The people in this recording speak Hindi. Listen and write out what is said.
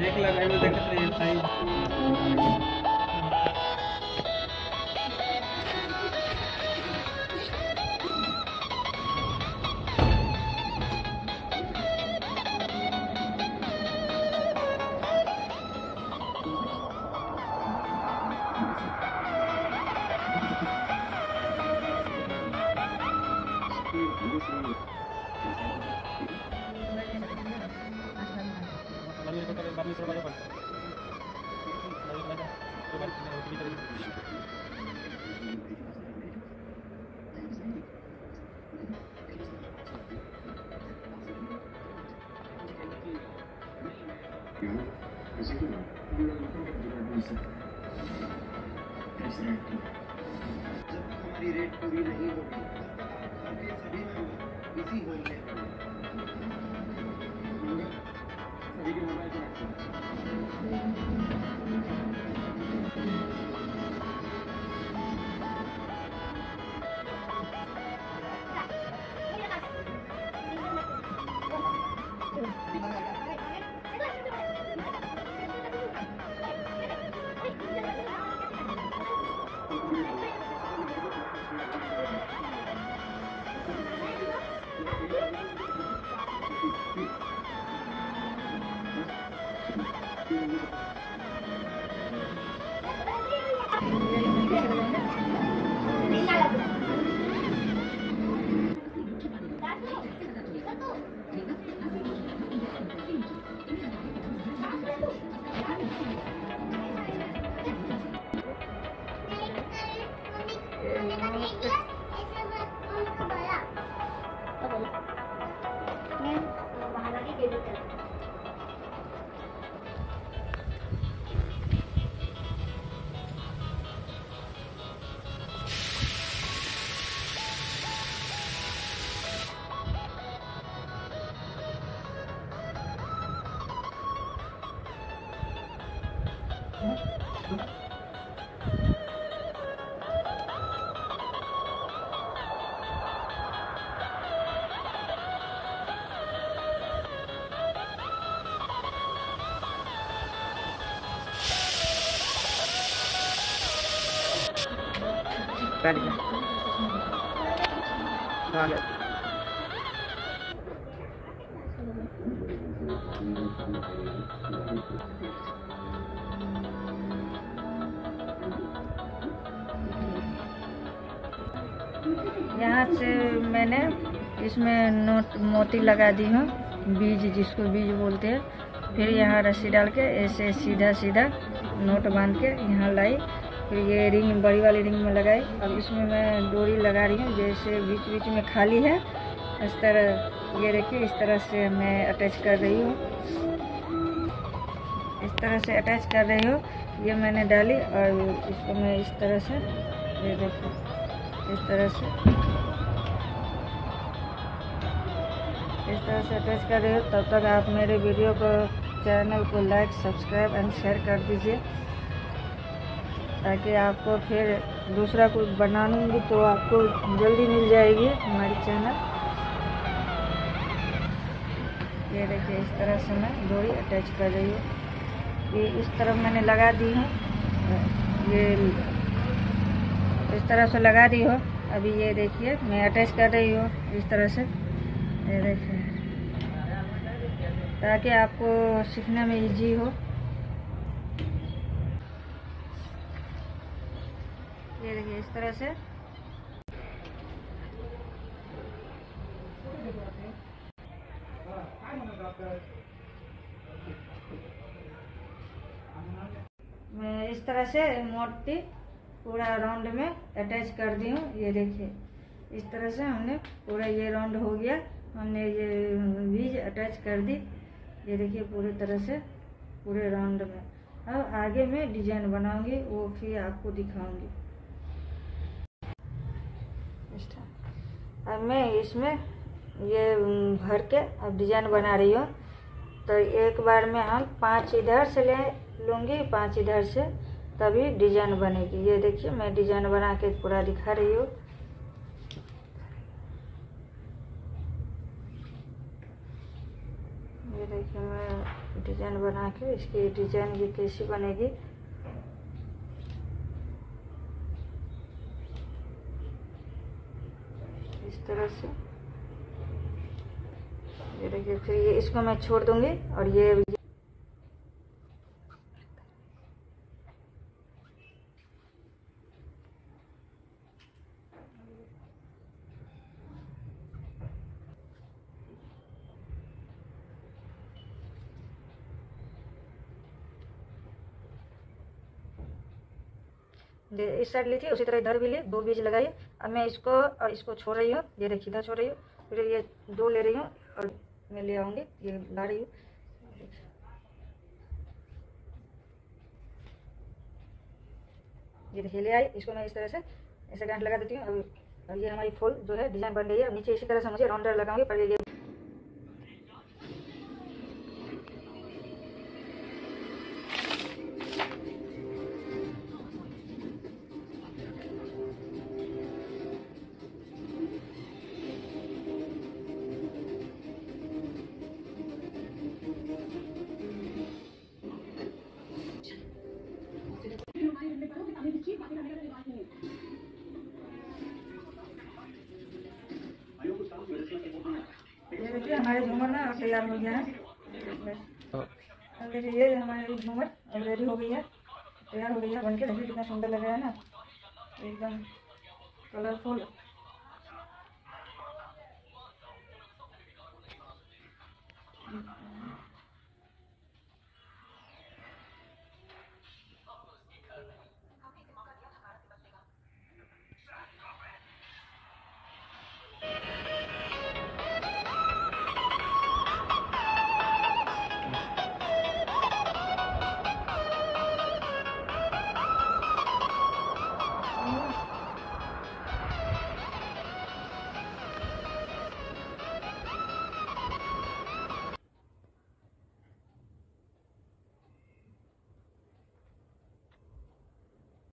देख लगा में देखत रही हमारी रेट पूरी नहीं होगी। 更贵一。Ini bahan lagi jadi यहाँ से मैंने इसमें नोट, मोती लगा दी हूँ, बीज जिसको बीज बोलते हैं। फिर यहाँ रस्सी डाल के ऐसे सीधा सीधा नोट बाँध के यहाँ लाई। फिर ये रिंग, बड़ी वाली रिंग में लगाई। अब इसमें मैं डोरी लगा रही हूँ, जैसे बीच बीच में खाली है। इस तरह, ये देखिए, इस तरह से मैं अटैच कर रही हूँ। इस तरह से अटैच कर रही हूँ। ये मैंने डाली और इसको मैं इस तरह से, ये देखो इस तरह से। इस तरह से अटैच कर रही हो। तब तक आप मेरे वीडियो को, चैनल को लाइक सब्सक्राइब एंड शेयर कर दीजिए। ताकि आपको फिर दूसरा कुछ बना लूँगी तो आपको जल्दी मिल जाएगी हमारी चैनल। ये देखिए, इस तरह से मैं डोरी अटैच कर रही हूँ। ये इस तरफ़ मैंने लगा दी है। ये इस तरह से लगा दी हो। अभी ये देखिए, मैं अटैच कर रही हूँ इस तरह से। ये देखिए, ताकि आपको सीखने में इजी हो। ये देखिए, इस तरह से। मैं इस तरह से मोटी पूरा राउंड में अटैच कर दी हूँ, ये देखिए। इस तरह से हमने पूरा ये राउंड हो गया, हमने ये बीज अटैच कर दी। ये देखिए, पूरी तरह से, पूरे राउंड में। अब आगे मैं डिज़ाइन बनाऊँगी, वो फिर आपको दिखाऊँगी इस तरह। अब मैं इसमें ये भर के अब डिज़ाइन बना रही हूँ। तो एक बार में हम पाँच इधर से ले लूँगी, पाँच इधर से तभी डिज़ाइन बनेगी। ये देखिए, मैं डिज़ाइन बना के पूरा दिखा रही हूँ। ये देखिए, मैं डिज़ाइन बना के इसकी डिज़ाइन ये कैसी बनेगी इस तरह से। ये देखिए फिर ये इसको मैं छोड़ दूँगी और ये दे- इस साइड ली थी, उसी तरह इधर भी ली, दो बीज लगाई, अब मैं इसको, और इसको छोड़ रही हूँ, ये देखिए, इधर छोड़ रही हूँ, फिर ये दो ले रही हूँ, और मैं ले आऊँगी, ये ला रही हूँ। ये देखिए, ले आई, इसको मैं इस तरह से, ऐसे गांठ लगा देती हूँ अब ये हमारी फूल जो है, डिज़ाइन बन रही है नीचे इसी तरह से मुझे राउंडर लगाऊँगी, पर ये देखिए हमारे झूमर ना तैयार हो गया है। बस। देखिए ये हमारे झूमर अब रेडी हो गई है तैयार हो गई है बनके देखिए कितना सुंदर लग रहा है ना। एकदम कलरफुल